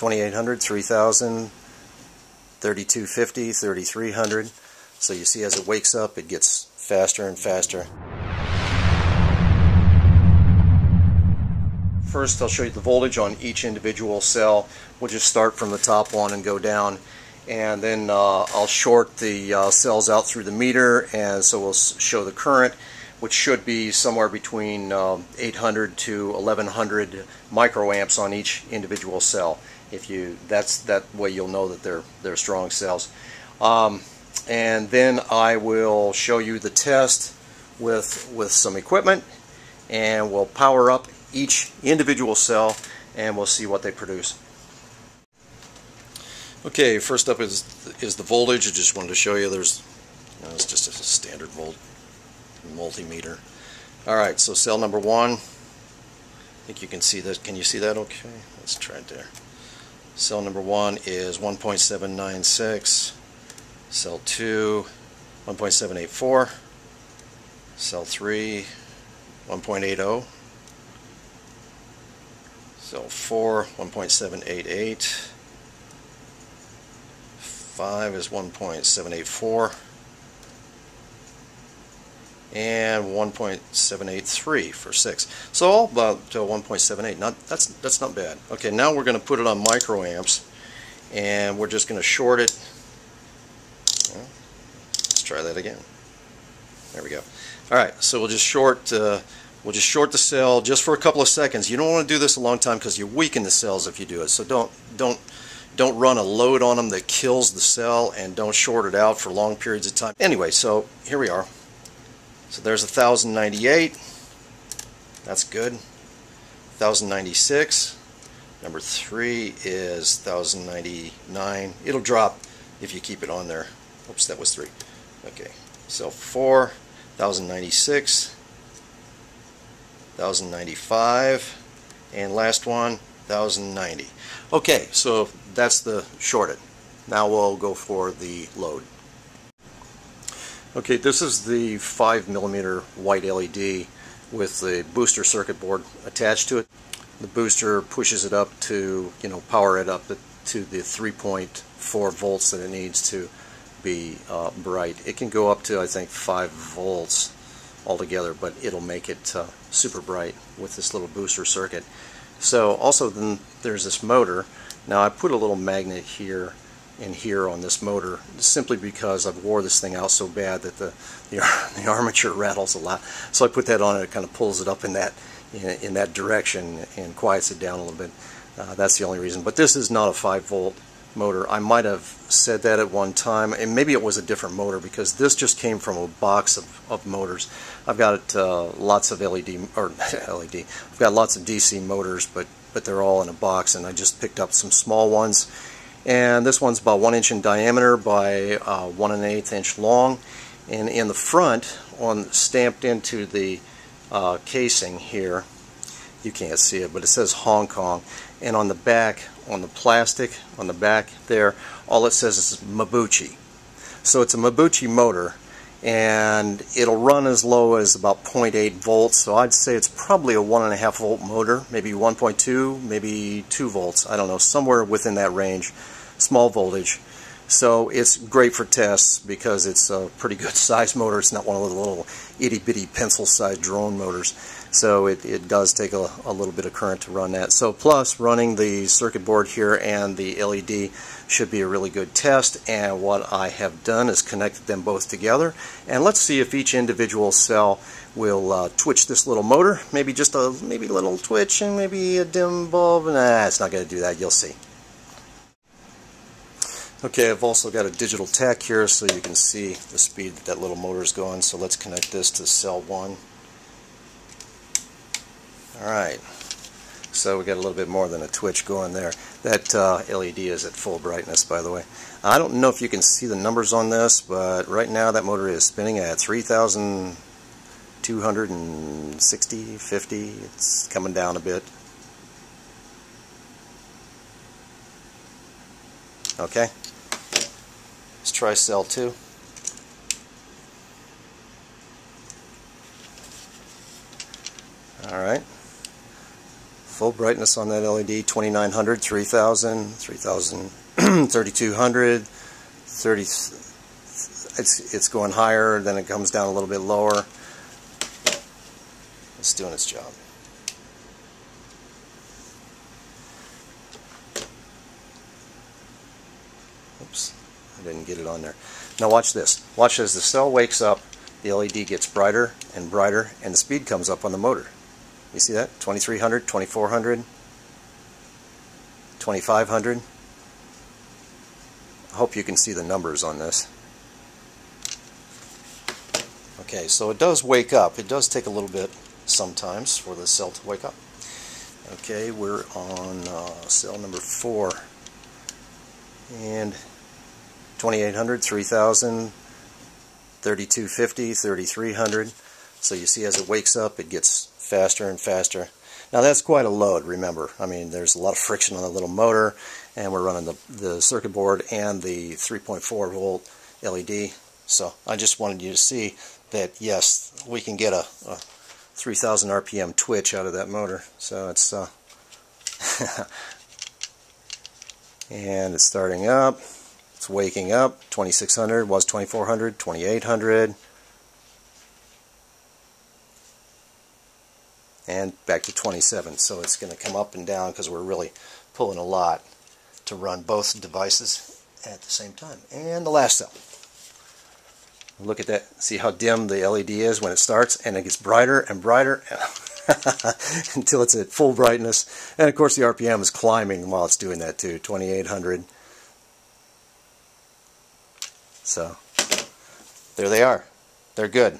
2800, 3000, 3250, 3300. So you see as it wakes up, it gets faster and faster. First, I'll show you the voltage on each individual cell. We'll just start from the top one and go down. And then uh, I'll short the uh, cells out through the meter, and so we'll show the current, which should be somewhere between uh, 800 to 1100 microamps on each individual cell. If you, that's that way you'll know that they're they're strong cells. Um, and then I will show you the test with with some equipment, and we'll power up each individual cell and we'll see what they produce. Okay, first up is is the voltage. I just wanted to show you there's you know, it's just a standard volt multimeter. Alright, so cell number one, I think you can see that. Can you see that okay? Let's try it there. Cell number one is 1.796. Cell 2, 1.784. Cell 3, 1.80. So 4, 1.788. 5 is 1.784. And 1.783 for 6. So all about uh, 1.78. Not that's that's not bad. Okay, now we're going to put it on microamps and we're just going to short it. Let's try that again. There we go. All right, so we'll just short uh, We'll just short the cell just for a couple of seconds. You don't want to do this a long time because you weaken the cells if you do it. So don't don't don't run a load on them that kills the cell and don't short it out for long periods of time. Anyway, so here we are. So there's 1098. That's good. 1096. Number 3 is 1099. It'll drop if you keep it on there. Oops, that was 3. Okay. So 4, 1096. 1095 and last one 1090 okay so that's the shorted now we'll go for the load okay this is the 5 millimeter white LED with the booster circuit board attached to it the booster pushes it up to you know power it up to the 3.4 volts that it needs to be uh, bright it can go up to I think 5 volts altogether, but it'll make it uh, super bright with this little booster circuit. So also then there's this motor. Now I put a little magnet here and here on this motor simply because I've wore this thing out so bad that the, the, the armature rattles a lot. So I put that on and it kind of pulls it up in that in, in that direction and quiets it down a little bit. Uh, that's the only reason. But this is not a 5 volt motor. I might have said that at one time, and maybe it was a different motor because this just came from a box of, of motors. I've got uh, lots of LED, or LED, I've got lots of DC motors, but, but they're all in a box, and I just picked up some small ones. And this one's about one inch in diameter by uh, one and an eighth inch long. And in the front, on stamped into the uh, casing here, you can't see it, but it says Hong Kong. And on the back, on the plastic, on the back there, all it says is Mabuchi. So it's a Mabuchi motor, and it'll run as low as about 0.8 volts. So I'd say it's probably a 1.5 volt motor, maybe 1.2, maybe 2 volts. I don't know, somewhere within that range, small voltage. So it's great for tests because it's a pretty good size motor. It's not one of the little itty bitty pencil sized drone motors. So it, it does take a, a little bit of current to run that. So plus running the circuit board here and the LED should be a really good test. And what I have done is connected them both together. And let's see if each individual cell will uh, twitch this little motor. Maybe just a maybe a little twitch and maybe a dim bulb. Nah, it's not going to do that. You'll see. Okay, I've also got a digital tach here so you can see the speed that, that little motor is going. So let's connect this to cell 1. Alright, so we got a little bit more than a twitch going there. That uh, LED is at full brightness, by the way. I don't know if you can see the numbers on this, but right now that motor is spinning at 3,260, 50. It's coming down a bit. Okay, let's try cell 2. Alright. full brightness on that LED 2900 3000 3000 3200 30 it's it's going higher then it comes down a little bit lower it's doing its job oops I didn't get it on there now watch this watch as the cell wakes up the LED gets brighter and brighter and the speed comes up on the motor you see that? 2300, 2400, 2500. I hope you can see the numbers on this. Okay, so it does wake up. It does take a little bit sometimes for the cell to wake up. Okay, we're on uh, cell number 4. And 2800, 3000, 3250, 3300. So you see as it wakes up, it gets faster and faster. Now that's quite a load, remember. I mean, there's a lot of friction on the little motor, and we're running the, the circuit board and the 3.4 volt LED. So I just wanted you to see that, yes, we can get a, a 3,000 RPM twitch out of that motor. So it's, uh, and it's starting up. It's waking up. 2600 was 2400, 2800. and back to 27 so it's going to come up and down because we're really pulling a lot to run both devices at the same time. And the last cell. Look at that. See how dim the LED is when it starts? And it gets brighter and brighter until it's at full brightness. And of course the RPM is climbing while it's doing that too. 2800 so there they are. They're good